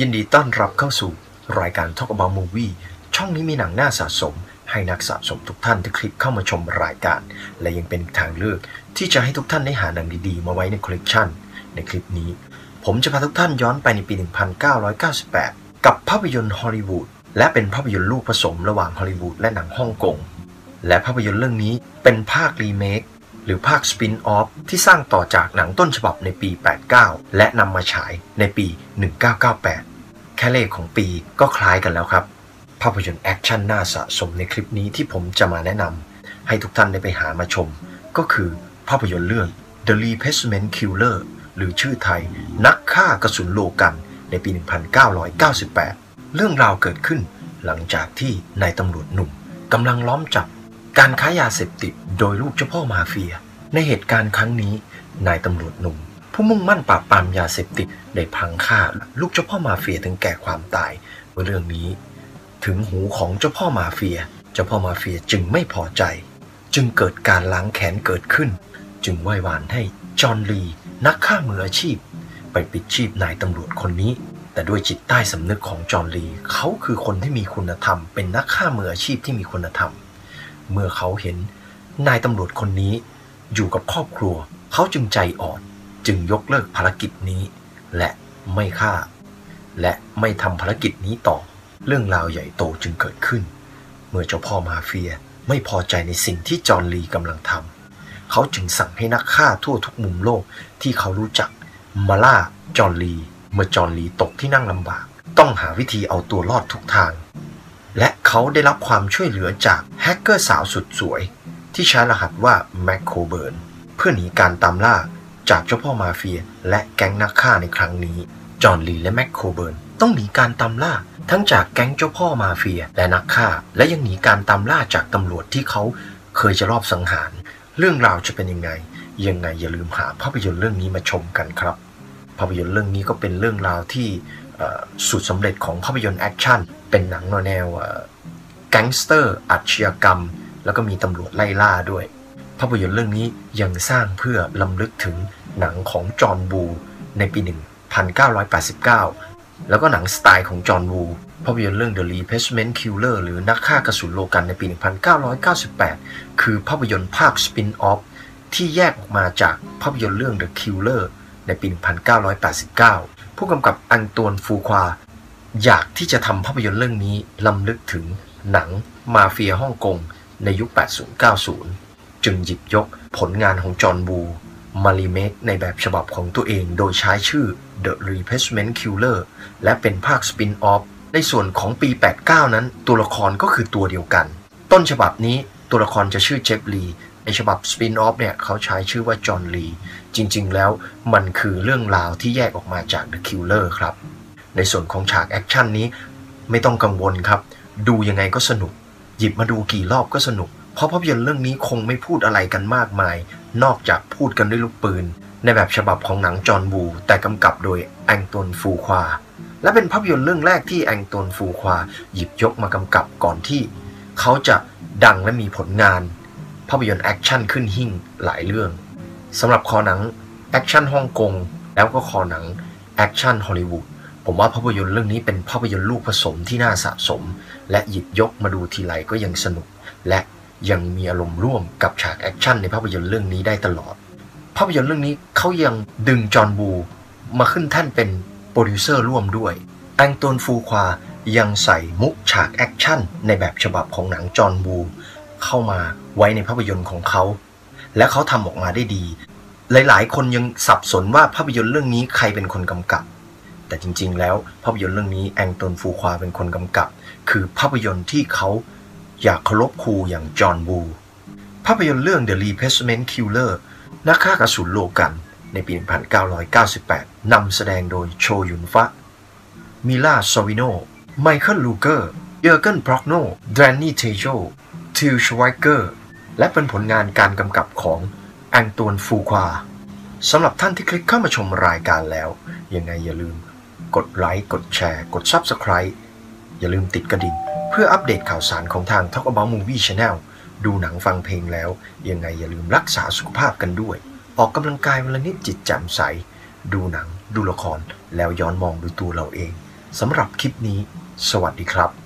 ยินดีต้อนรับเข้าสู่รายการ Talk About Movie ช่องนี้มีหนังน่าสะสม ให้นักสะสมทุกท่านที่คลิกเข้ามาชมรายการ และยังเป็นทางเลือก ที่จะให้ทุกท่านได้หาหนังดีๆ มาไว้ในคอลเลกชันในคลิปนี้ ผมจะพาทุกท่านย้อนไปในปี 1998 กับภาพยนตร์ฮอลลีวูดและเป็นภาพยนตร์ลูกผสมระหว่างฮอลลีวูดและหนังฮ่องกงและภาพยนตร์เรื่องนี้เป็นภาครีเมค หรือภาค spin-off ที่สร้างต่อจากหนังต้นฉบับในปี 89 และนำมาฉายในปี 1998 แค่เลขของปีก็คล้ายกันแล้วครับ ภาพยนตร์แอคชั่นน่าสะสมในคลิปนี้ที่ผมจะมาแนะนำให้ทุกท่านได้ไปหามาชม ก็คือภาพยนตร์เรื่อง The Replacement Killer หรือชื่อไทย นักฆ่ากระสุนโลกันตร์ในปี 1998 เรื่องราวเกิดขึ้นหลังจากที่นายตำรวจหนุ่มกำลังล้อมจับ การค้ายาเสพติดโดยลูกเจ้าพ่อมาเฟีย ในเหตุการณ์ครั้งนี้ นายตำรวจหนุ่ม ผู้มุ่งมั่นปราบปรามยาเสพติดได้พังฆ่าลูกเจ้าพ่อมาเฟียถึงแก่ความตายเมื่อเรื่องนี้ ถึงหูของเจ้าพ่อมาเฟีย เจ้าพ่อมาเฟียจึงไม่พอใจ จึงเกิดการล้างแค้นเกิดขึ้น จึงไหว้วานให้จอห์นลีนักฆ่ามืออาชีพ ไปปิดชีพนายตำรวจคนนี้ แต่ด้วยจิตใต้สำนึกของจอห์นลีเขาคือคนที่มีคุณธรรม เป็นนักฆ่ามืออาชีพที่มีคุณธรรม เมื่อเขาเห็นนายตำรวจคนนี้อยู่กับครอบครัว เขาจึงใจอ่อนจึงยกเลิกภารกิจนี้ และไม่ฆ่า และไม่ทำภารกิจนี้ต่อ เรื่องราวใหญ่โตจึงเกิดขึ้น เมื่อเจ้าพ่อมาเฟียไม่พอใจในสิ่งที่จอห์นลีกำลังทำเขาจึงสั่งให้นักฆ่าทั่วทุกมุมโลกที่เขารู้จักมาล่าจอห์นลี เมื่อจอห์นลีตกที่นั่งลำบาก ต้องหาวิธีเอาตัวรอดทุกทาง และเขาได้รับความช่วยเหลือจากแฮกเกอร์สาวสุดสวย ที่ใช้รหัสว่าเม็กโคเบิร์นเพื่อหนีการตามล่าจากเจ้าพ่อมาเฟีย และแก๊งนักฆ่าในครั้งนี้ จอห์นลีและเม็กโคเบิร์นต้องหนีการตามล่าทั้งจากแก๊งเจ้าพ่อมาเฟียและนักฆ่า และยังหนีการตามล่าจากตำรวจที่เขาเคยจะลอบสังหาร เรื่องราวจะเป็นยังไง ยังไงอย่าลืมหาภาพยนตร์เรื่องนี้มาชมกันครับ ภาพยนตร์เรื่องนี้ก็เป็นเรื่องราวที่สูตรสำเร็จของภาพยนตร์แอคชั่น เป็นหนังแนวแก๊งสเตอร์อาชญากรรม แล้วก็มีตำรวจไล่ล่าด้วย ภาพยนตร์เรื่องนี้ยังสร้างเพื่อรำลึกถึงหนังของจอห์นวูในปี 1989 แล้วก็หนังสไตล์ของจอห์นวูภาพยนตร์เรื่อง The Replacement Killer หรือนักฆ่ากระสุนโลกันตร์ในปี 1998 คือภาพยนตร์ภาค spin-off ที่แยกออกมาจากภาพยนตร์เรื่อง The Killer ในปี 1989 ผู้กำกับอันตวนฟูควา อยากที่จะทำภาพยนตร์เรื่องนี้ลำลึกถึงหนังมาเฟียฮ่องกงในยุค 80-90 จึงหยิบยกผลงานของจอห์นบูมารีเมคในแบบฉบับของตัวเองโดยใช้ชื่อ The Replacement Killer และเป็นภาคสปินออฟในส่วนของปี 89 นั้น ตัวละครก็คือตัวเดียวกัน ต้นฉบับนี้ตัวละครจะชื่อเจฟลีในฉบับ spin-off เนี่ยเขาใช้ชื่อว่าจอห์นลีจริงๆแล้วมันคือเรื่องราวที่แยกออกมาจาก The Killer ครับ ในส่วนของฉากแอคชั่นนี้ไม่ต้องกังวลครับ ดูยังไงก็สนุก หยิบมาดูกี่รอบก็สนุก เพราะภาพยนตร์เรื่องนี้คงไม่พูดอะไรกันมากมาย นอกจากพูดกันด้วยลูกปืน ในแบบฉบับของหนังจอห์นวูแต่กำกับโดยแองตวนฟูควา และเป็นภาพยนตร์เรื่องแรกที่แองตวนฟูควา หยิบยกมากำกับก่อนที่ เขาจะดังและมีผลงาน ภาพยนตร์แอคชั่นขึ้นหิ้งหลายเรื่องสำหรับคอหนังแอคชั่นฮ่องกงแล้วก็คอหนังแอคชั่นฮอลลีวูด ผมว่าภาพยนตร์เรื่องนี้เป็นภาพยนตร์ลูกผสมที่น่าสะสม และหยิบยกมาดูทีไรก็ยังสนุก และยังมีอารมณ์ร่วมกับฉากแอคชั่นในภาพยนตร์เรื่องนี้ได้ตลอด ภาพยนตร์เรื่องนี้เขายังดึงจอห์นวูมาขึ้นแท่นเป็นโปรดิวเซอร์ร่วมด้วยแองตนฟูควายังใส่มุกฉากแอคชั่นในแบบฉบับของหนังจอห์นบูเข้ามาไว้ในภาพยนตร์ของเขา และเขาทำออกมาได้ดี หลายๆ คนยังสับสนว่าภาพยนตร์เรื่องนี้ใครเป็นคนกำกับ แต่จริง ๆ แล้วภาพยนตร์เรื่องนี้แองตนฟูควาเป็นคนกำกับ คือภาพยนตร์ที่เขาอยากเคารพครูอย่างจอห์นบูภาพยนตร์เรื่อง The Replacement Killer นักฆ่ากระสุนโลกันในปี 1998 นำแสดงโดยโชยุนฟะ มิราซอร์วิโน ไมเคิลลูเกอร์ เยอร์เกนบร็อกโนแดนนี่เทโจทิลชไวเกอร์ และเป็นผลงานการกำกับของแองตวนฟูควาสำหรับท่านที่คลิกเข้ามาชมรายการแล้ว ยังไงอย่าลืม กดไลค์กดแชร์ กด Subscribe อย่าลืมติดกระดิ่ง เพื่ออัปเดตข่าวสารของทาง Talk About Movie Channel ดูหนังฟังเพลงแล้ว ยังไงอย่าลืมรักษาสุขภาพกันด้วย ออกกำลังกายวันละนิดจิตแจ่มใส ดูหนัง ดูละคร แล้วย้อนมองดูตัวเราเองสำหรับคลิปนี้ สวัสดีครับ